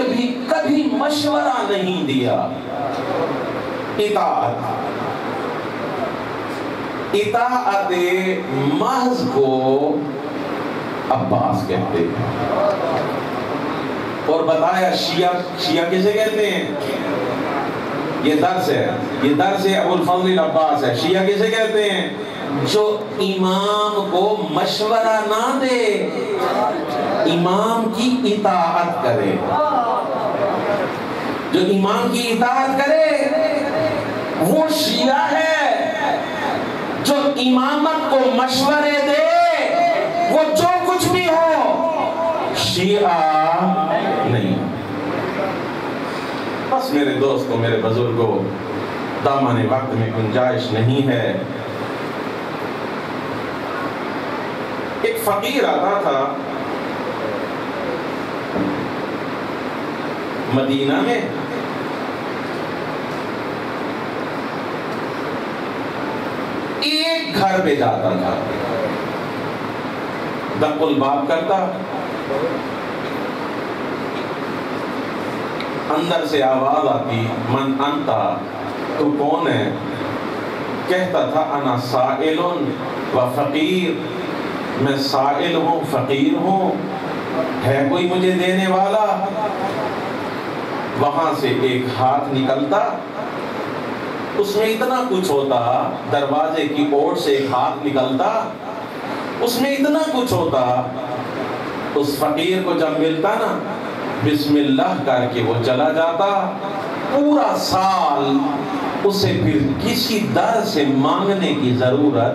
ایک بھی کبھی مشورہ نہیں دیا۔ اطاعت۔ اطاعت محض کو عباس کہتے ہیں۔ اور بتایا، شیعہ شیعہ کسے کہتے ہیں؟ یہ درس ہے، یہ درس ہے ابو الفضل عباس ہے۔ شیعہ کسے کہتے ہیں؟ جو امام کو مشورہ نہ دے، امام کی اطاعت کرے۔ جو امام کی اطاعت کرے، وہ شیعہ ہے۔ جو امامت کو مشورے دے، وہ جو کچھ بھی ہو، شیعہ نہیں۔ بس میرے دوستوں میرے بزرگوں دامن وقت میں گنجائش نہیں ہے۔ ایک فقیر آتا تھا۔ مدینہ میں۔ ایک گھر پہ جاتا تھا۔ دق الباب کرتا۔ اندر سے آواز آتی، من انتا؟ تو کون ہے؟ کہتا تھا، انا سائل و فقیر. میں سائل ہوں، فقیر ہوں، ہے کوئی مجھے دینے والا؟ وہاں سے ایک ہاتھ نکلتا، اس میں اتنا کچھ ہوتا، دروازے کی اوٹ سے ایک ہاتھ نکلتا، اس میں اتنا کچھ ہوتا، اس فقیر کو جب ملتا نا، بسم اللہ کر کے وہ چلا جاتا۔ پورا سال اسے پھر کسی در سے مانگنے کی ضرورت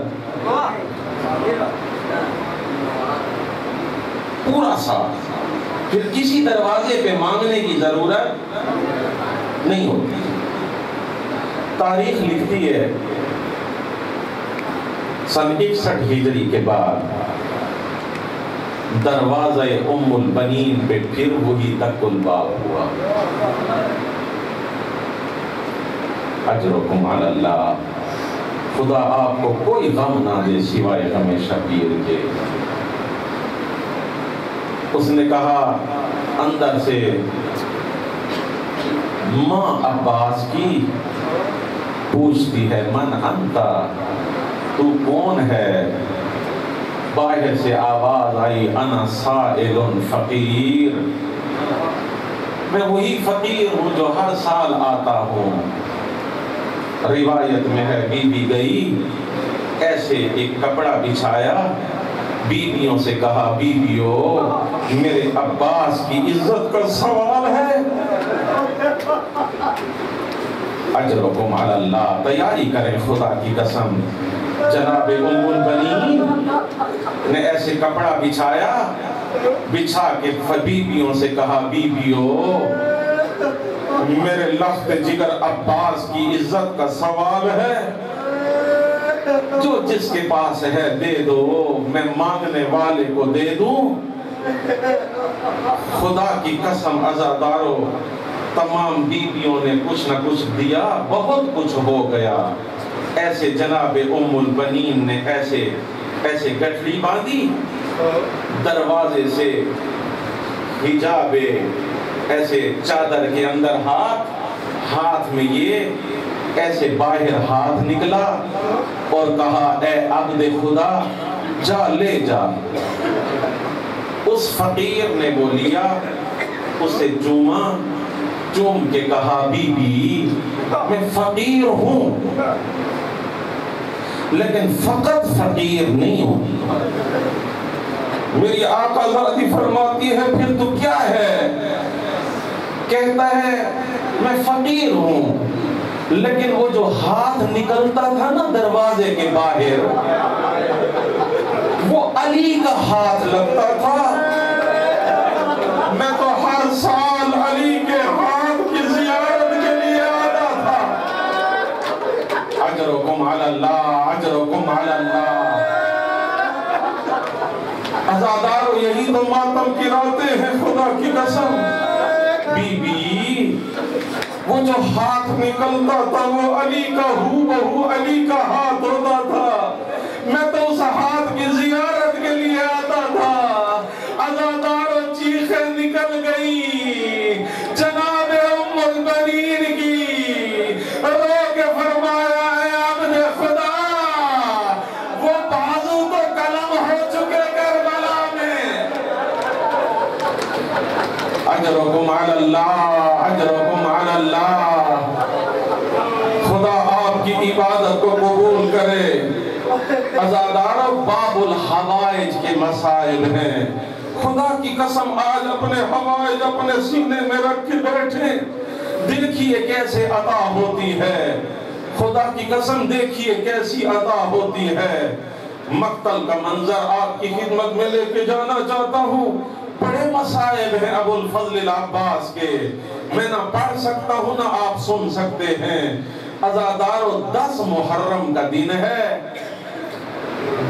پورا سال۔ پھر کسی دروازے پہ مانگنے کی ضرورت نہیں ہوتی۔ تاریخ لکھتی ہے، سن اکسٹھ ہجری کے بعد دروازہ ام البنین پہ پھر وہی تک الباب ہوا۔ اجرکم علی اللہ، خدا آپ کو کوئی غم نہ دے سوائے غم شبیر کے۔ اس نے کہا، اندر سے ماں عباس کی پوچھتی ہے، من انتا تو کون ہے؟ باہر سے آواز آئی، انا سائل فقیر۔ میں وہی فقیر ہوں جو ہر سال آتا ہوں۔ روایت میں ہے بی بی گئی ایسے ایک کپڑا بچھایا بیویوں سے کہا بیویو میرے عباس کی عزت کا سوال ہے. اجرکم علی اللہ، تیاری کریں خدا کی قسم۔ جناب ام البنین نے ایسے کپڑا بچھایا، بچھا کے بیویوں سے کہا بیویو میرے لخت جگر عباس کی عزت کا سوال ہے۔ جو جس کے پاس ہے دے دو، میں مانگنے والے کو دے دوں۔ خدا کی قسم ازادارو تمام بیویوں نے کچھ نہ کچھ دیا، بہت کچھ ہو گیا۔ ایسے جناب ام البنین نے ایسے ایسے گٹھڑی باندھی۔ دروازے سے حجاب، ایسے چادر کے اندر ہاتھ ہاتھ میں یہ ایسے باہر ہاتھ نکلا اور کہا، اے عبد خدا، جا لے جا. اس فقیر نے وہ لیا، اسے چوما، چوم کے کہا بی بی میں فقیر ہوں، لیکن فقط فقیر نہیں ہوں۔ میری آقا ذاتی فرماتی ہے، پھر تو کیا ہے؟ کہتا ہے، میں فقیر ہوں لیکن وہ جو ہاتھ نکلتا تھا نا دروازے کے باہر، وہ علی کا ہاتھ لگتا تھا۔ میں تو ہر سال علی کے ہاتھ کی زیارت کے لیے آتا تھا۔ اجرکم علی اللہ، اجرکم علی اللہ۔ ازادارو یہی تو ماتم کی راتیں ہیں، خدا کی قسم۔ وہ جو ہاتھ نکلتا تھا وہ علی کا ہو بہو علی کا ہاتھ ہوتا تھا۔ میں تو اس ہاتھ کی زیارت کے لیے آتا تھا۔ ازاداروں چیخیں نکل گئی۔ جناب ام البنین کی۔ رو کے فرمایا ہے عبد خدا، وہ بازو تو قلم ہو چکے کربلا میں۔ اجرکم علی اللہ۔ ازادار باب الحوائج کے مسائل ہیں۔ خدا کی قسم آج اپنے حوائج اپنے سینے میں رکھ کے بیٹھے۔ دیکھیے کیسے عطا ہوتی ہے۔ خدا کی قسم دیکھیے کیسی عطا ہوتی ہے۔ مقتل کا منظر آپ کی خدمت میں لے کے جانا چاہتا ہوں۔ بڑے مسائب ہیں ابو الفضل العباس کے۔ میں نہ پڑھ سکتا ہوں نہ آپ سن سکتے ہیں۔ ازادار و دس محرم کا دن ہے۔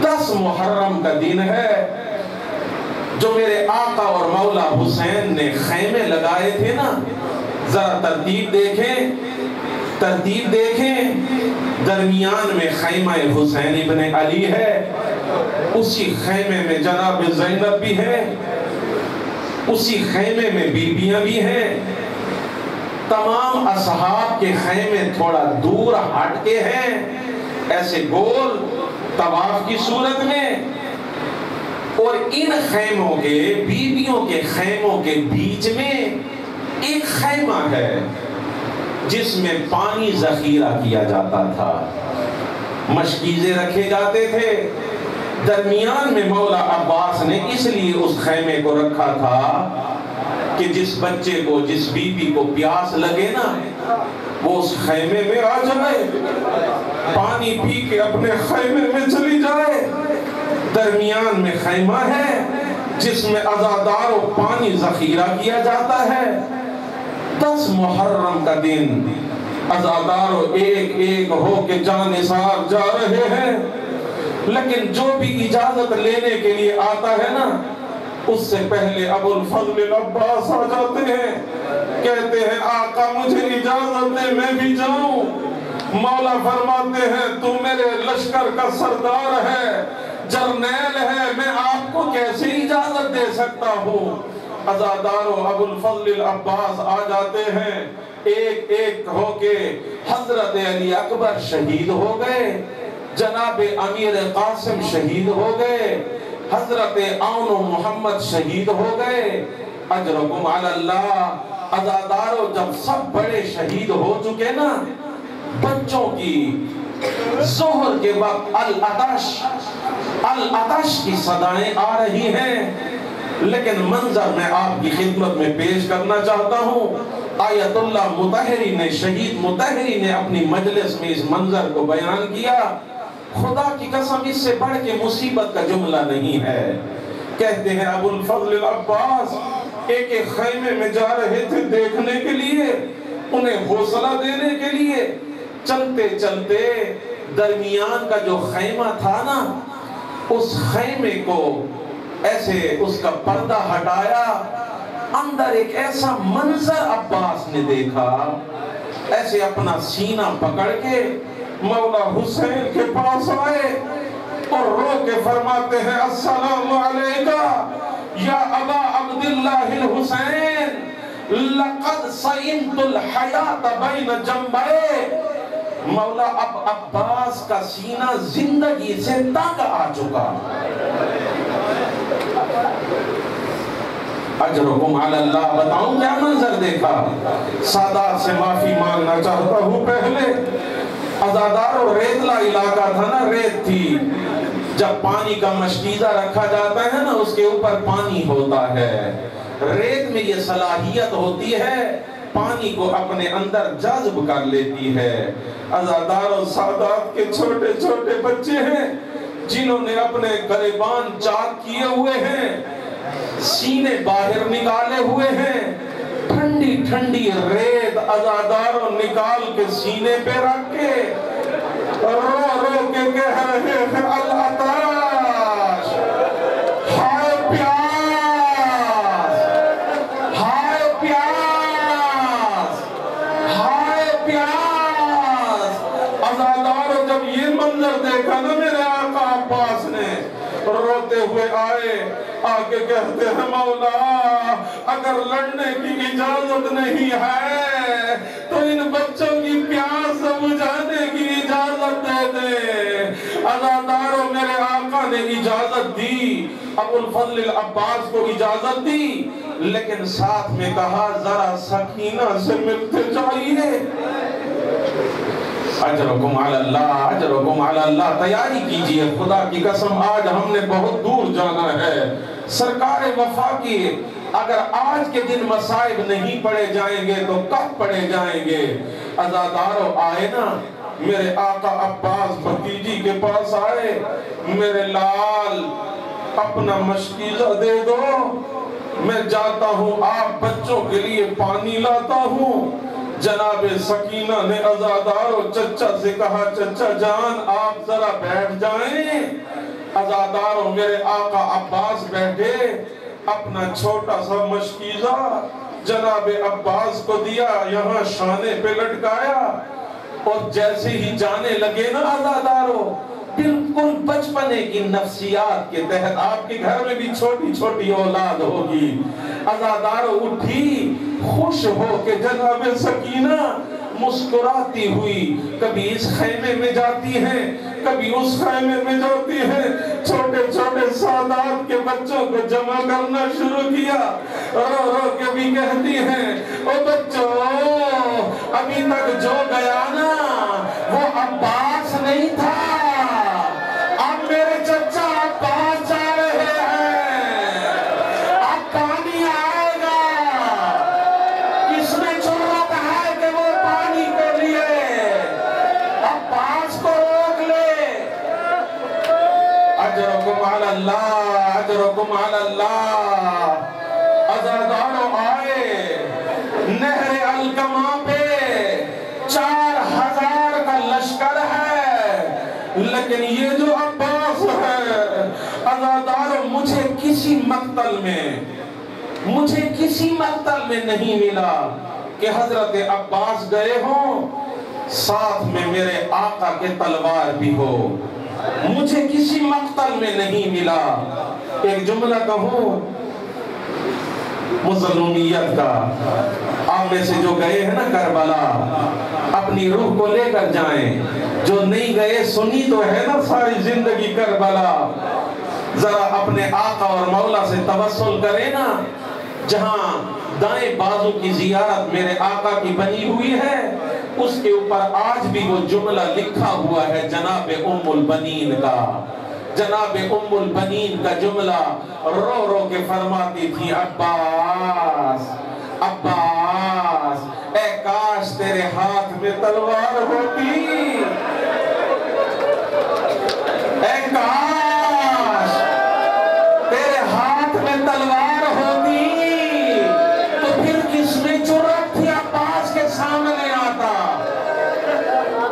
دس محرم کا دن ہے جو میرے آقا اور مولا حسین نے خیمے لگائے تھے نا۔ ذرا ترتیب دیکھیں ترتیب دیکھیں۔ درمیان میں خیمہ حسین ابن علی ہے۔ اسی خیمے میں جناب زینب بھی ہے۔ اسی خیمے میں بیبیاں بھی ہیں۔ تمام اصحاب کے خیمے تھوڑا دور ہٹ کے ہیں۔ ایسے گول طواف کی صورت میں۔ اور ان خیموں کے بیبیوں کے خیموں کے بیچ میں ایک خیمہ ہے، جس میں پانی ذخیرہ کیا جاتا تھا۔ مشکیزیں رکھے جاتے تھے۔ درمیان میں مولا عباس نے اس لیے اس خیمے کو رکھا تھا کہ جس بچے کو، جس بیوی کو پیاس لگے نا، وہ اس خیمے میں آ جائے۔ پانی پی کے اپنے خیمے میں چلی جائے۔ درمیان میں خیمہ ہے جس میں ازادار و پانی ذخیرہ کیا جاتا ہے۔ دس محرم کا دن۔ ازادار و ایک ایک ہو کے جانسار جا رہے ہیں۔ لیکن جو بھی اجازت لینے کے لیے آتا ہے نا، اس سے پہلے ابو الفضل العباس آ جاتے ہیں۔ کہتے ہیں، آقا مجھے اجازت دے، میں بھی جاؤں۔ مولا فرماتے ہیں، تو میرے لشکر کا سردار ہے، جرنیل ہے، میں آپ کو کیسے اجازت دے سکتا ہوں؟ ازادار ابو الفضل العباس آ جاتے ہیں۔ ایک ایک ہو کے حضرت علی اکبر شہید ہو گئے، جناب امیر قاسم شہید ہو گئے، حضرت آن و محمد شہید ہو گئے۔ اجرکم علی اللہ ازادارو جب سب بڑے شہید ہو چکے نا بچوں کی زہر کے وقت الاتش الاتش کی صدائیں آ رہی ہیں لیکن منظر میں آپ کی خدمت میں پیش کرنا چاہتا ہوں آیت اللہ متحری نے شہید متحری نے اپنی مجلس میں اس منظر کو بیان کیا خدا کی قسم اس سے بڑھ کے مصیبت کا جملہ نہیں ہے کہتے ہیں ابو الفضل العباس ایک ایک خیمے میں جا رہے تھے دیکھنے کے لیے انہیں حوصلہ دینے کے لیے چلتے چلتے درمیان کا جو خیمہ تھا نا، اس خیمے کو ایسے اس کا پردہ ہٹایا۔ اندر ایک ایسا منظر عباس نے دیکھا، ایسے اپنا سینہ پکڑ کے مولا حسین کے پاس آئے اور رو کے فرماتے ہیں، السلام علیکہ یا ابا عبداللہ الحسین، لقد سئنت الحیات بین جنبائے مولا اب عباس کا سینہ زندگی سے تنگ آ چکا۔ اجرکم علی اللہ، بتاؤں کیا منظر دیکھا؟ سادات سے معافی مانگنا چاہتا ہوں پہلے۔ ازادار اور ریتلا علاقہ تھا نا، ریت تھی۔ جب پانی کا مشکیزہ رکھا جاتا ہے نا، اس کے اوپر پانی ہوتا ہے۔ ریت میں یہ صلاحیت ہوتی ہے پانی کو اپنے اندر جذب کر لیتی ہے۔ ازادار اور سادات کے چھوٹے چھوٹے بچے ہیں، جنہوں نے اپنے گریبان چاک کیے ہوئے ہیں، سینے باہر نکالے ہوئے ہیں۔ ٹھنڈی ٹھنڈی ریت ازاداروں نکال کے سینے پہ رکھ کے رو رو کے کہہ رہے ہیں الاتاش آگے کہتے ہیں مولا، اگر لڑنے کی اجازت نہیں ہے، تو ان بچوں کی پیاس بجھانے کی اجازت دے دے۔ ازاداروں میرے آقا نے اجازت دی، ابو الفضل العباس کو اجازت دی، لیکن ساتھ میں کہا، ذرا سکینہ سے ملتے جائیے اجرکم علی اللہ، اجرکم علی اللہ، تیاری کیجیے، خدا کی قسم، آج ہم نے بہت دور جانا ہے۔ سرکار وفا کی۔ اگر آج کے دن مسائب نہیں پڑے جائیں گے تو کب پڑے جائیں گے؟ ازادارو آئے نا۔ میرے آقا عباس بھتیجی کے پاس آئے۔ میرے لال، اپنا مشکیزہ دے دو۔ میں جاتا ہوں، آپ بچوں کے لیے پانی لاتا ہوں۔ جناب سکینہ نے ازادار و چچا سے کہا، چچا جان، آپ ذرا بیٹھ جائیں۔ ازادار و میرے آقا عباس بیٹھے، اپنا چھوٹا سا مشکیزہ جناب عباس کو دیا، یہاں شانے پہ لٹکایا۔ اور جیسے ہی جانے لگے نا ازادارو بالکل بچپنے کی نفسیات کے تحت آپ کے گھر میں بھی چھوٹی چھوٹی اولاد ہوگی۔ ازادار اٹھی، خوش ہو کے جناب سکینہ مسکراتی ہوئی کبھی اس خیمے میں جاتی ہیں کبھی اس خیمے میں جاتی ہیں چھوٹے چھوٹے سادات کے بچوں کو جمع کرنا شروع کیا۔ رو رو کے بھی کہتی ہیں، او بچوں، ابھی تک جو گیا نا، وہ عباس نہیں تھا لیکن یہ جو عباس ہے ازادارو مجھے کسی مقتل میں، مجھے کسی مقتل میں نہیں ملا کہ حضرت عباس گئے ہوں، ساتھ میں میرے آقا کے تلوار بھی ہو۔ مجھے کسی مقتل میں نہیں ملا۔ ایک جملہ کہوں مظلومیت کا۔ آپ میں سے جو گئے ہیں نا کربلا، اپنی روح کو لے کر جائیں۔ جو نہیں گئے سنی تو ہے نا ساری زندگی کربلا۔ ذرا اپنے آقا اور مولا سے توسل کرے نا۔ جہاں دائیں بازو کی زیارت میرے آقا کی بنی ہوئی ہے، اس کے اوپر آج بھی وہ جملہ لکھا ہوا ہے جناب ام البنین کا۔ جناب ام البنین کا جملہ رو رو کے فرماتی تھی، عباس عباس، اے کاش تیرے ہاتھ میں تلوار ہوتی۔ اے کاش، تیرے ہاتھ میں تلوار ہوتی، تو پھر کس میں جرت تھی عباس کے سامنے آتا؟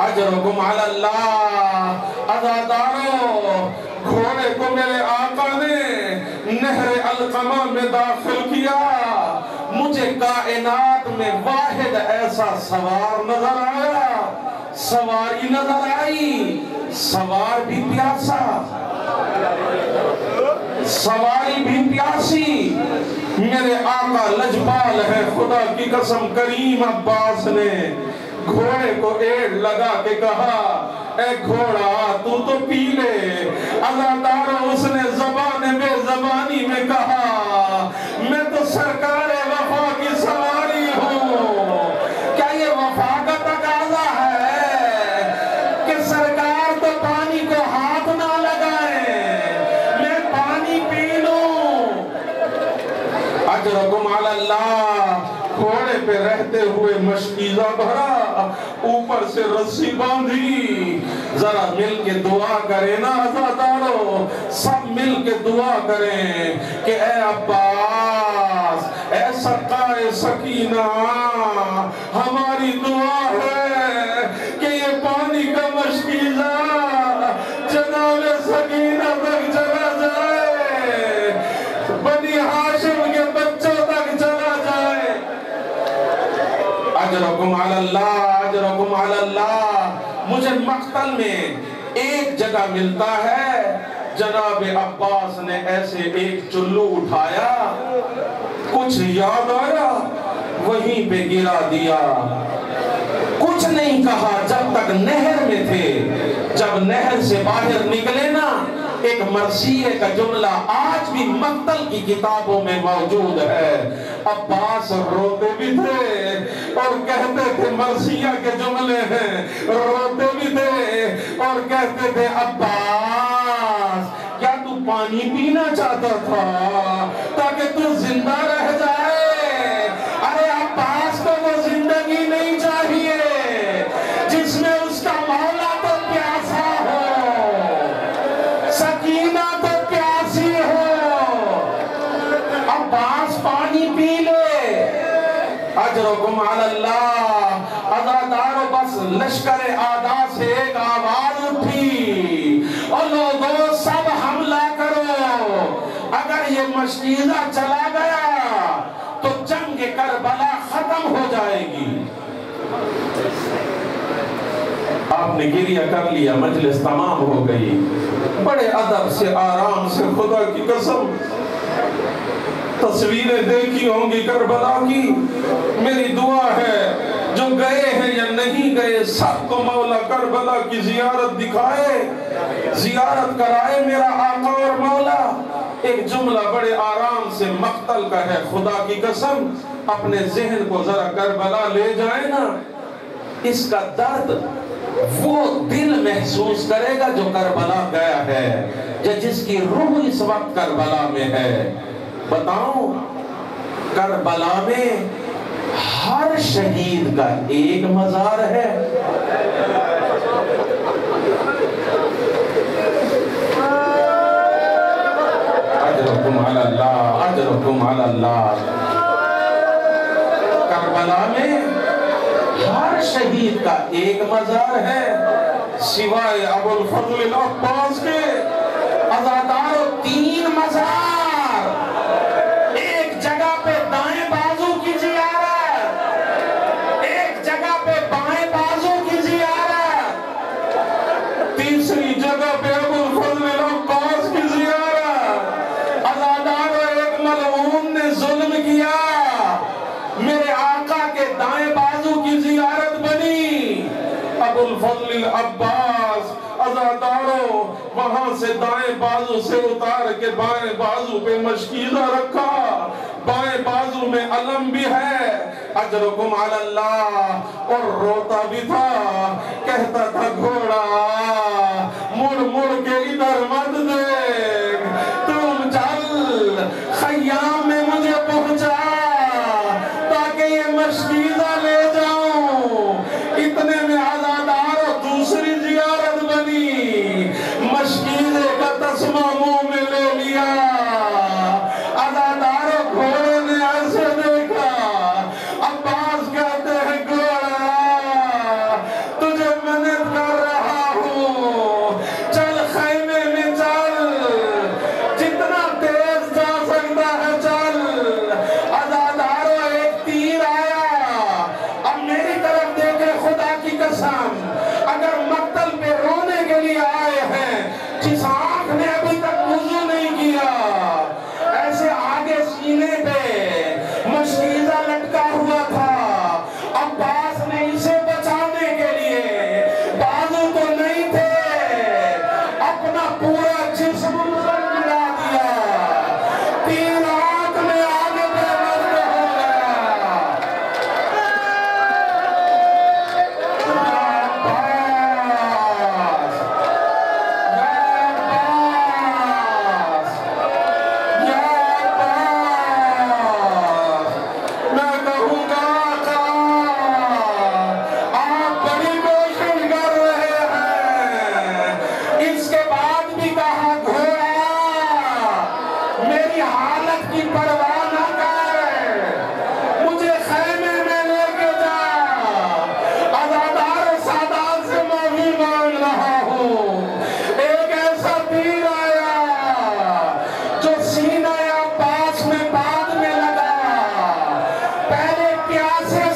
اجرکم علی اللہ ازادارو گھوڑے کو میرے آقا نے نہر القمہ میں داخل کیا۔ مجھے کائنات میں واحد ایسا سوار نظر آیا۔ سواری نظر آئی سوار بھی پیاسا۔ سواری بھی پیاسی۔ میرے آقا لجبال ہے، خدا کی قسم، کریم عباس نے گھوڑے کو ایڑ لگا کے کہا، اے گھوڑا، تو تو پی لے اللہ دارو اس نے زبان میں زبانی میں کہا، میں تو سرکار پہ رہتے ہوئے مشکیزہ بھرا، اوپر سے رسی باندھی۔ ذرا مل کے دعا کریں نا ازادارو سب مل کے دعا کریں کہ اے عباس، اے سقائے سکینہ، ہماری دعا ہے۔ اجرکم علی اللہ اجرکم علی اللہ مجھے مقتل میں ایک جگہ ملتا ہے، جناب عباس نے ایسے ایک چلو اٹھایا، کچھ یاد آیا، وہیں پہ گرا دیا۔ کچھ نہیں کہا جب تک نہر میں تھے۔ جب نہر سے باہر نکلے نا ایک مرثیے کا جملہ آج بھی مقتل کی کتابوں میں موجود ہے۔ عباس روتے بھی تھے اور کہتے تھے مرثیہ کے جملے ہیں۔ روتے بھی تھے اور کہتے تھے عباس، کیا تو پانی پینا چاہتا تھا تاکہ تو زندہ رہ یہ چلا گیا تو جنگ کربلا ختم ہو جائے گی۔ آپ نے گریہ کر لیا، مجلس تمام ہو گئی۔ بڑے ادب سے، آرام سے، خدا کی قسم۔ تصویریں دیکھی ہوں گی کربلا کی۔ میری دعا ہے، جو گئے ہیں یا نہیں گئے، سب کو مولا کربلا کی زیارت دکھائے۔ زیارت کرائے میرا آقا اور مولا۔ ایک جملہ بڑے آرام سے مقتل کا ہے، خدا کی قسم، اپنے ذہن کو ذرا کربلا لے جائیں نا۔ اس کا درد وہ دل محسوس کرے گا جو کربلا گیا ہے یا جس کی روح اس وقت کربلا میں ہے۔ بتاؤں، کربلا میں ہر شہید کا ایک مزار ہے۔ اجرکم علی اللہ اجرکم علی اللہ کربلا میں ہر شہید کا ایک مزار ہے، سوائے ابو الفضل العباس کے سے دائیں بازو سے اتار کے بائیں بازو پہ مشکیزہ رکھا۔ بائیں بازو میں علم بھی ہے، اجرکم علی اللہ۔ اور روتا بھی تھا، کہتا تھا گھوڑا، مڑ مڑ کے پہلے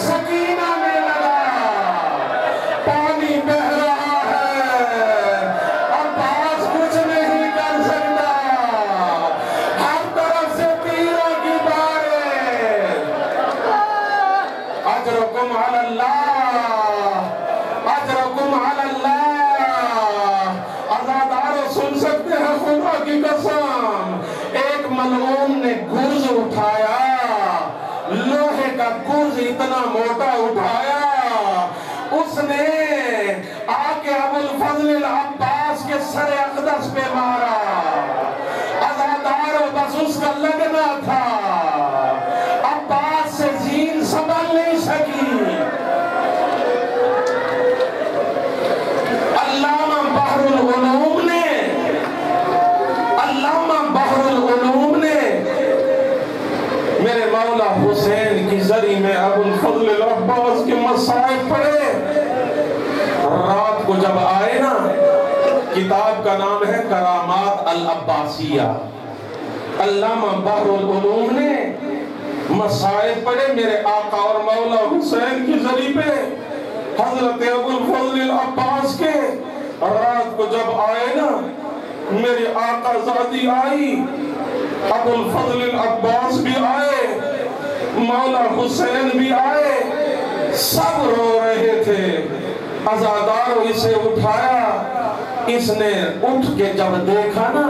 العباسیہ علامہ بحر العلوم نے مسائب پڑھے میرے آقا اور مولا حسین کی ذری پہ۔ حضرت ابو الفضل العباس کے رات کو جب آئے نا میری آقا زادی آئی، ابو الفضل العباس بھی آئے، مولا حسین بھی آئے، سب رو رہے تھے۔ ازادار اسے اٹھایا، اس نے اٹھ کے جب دیکھا نا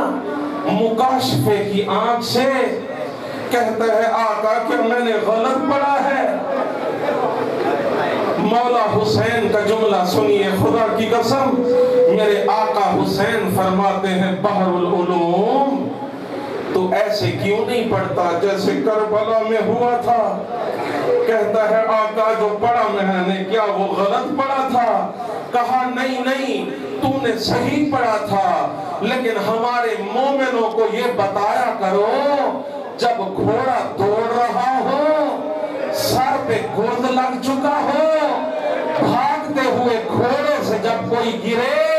مکاشفے کی آنکھ سے کہتا ہے آقا کہ میں نے غلط پڑھا ہے۔ مولا حسین کا جملہ سنیے، خدا کی قسم، میرے آقا حسین فرماتے ہیں، بحر العلوم تو ایسے کیوں نہیں پڑھتا جیسے کربلا میں ہوا تھا؟ کہتا ہے، آقا جو پڑھا میں نے کیا وہ غلط پڑھا تھا؟ کہا، نہیں نہیں تو نے صحیح پڑھا تھا، لیکن ہمارے مومنوں کو یہ بتایا کرو، جب گھوڑا دوڑ رہا ہو، سر پہ گرد لگ چکا ہو، بھاگتے ہوئے گھوڑے سے جب کوئی گرے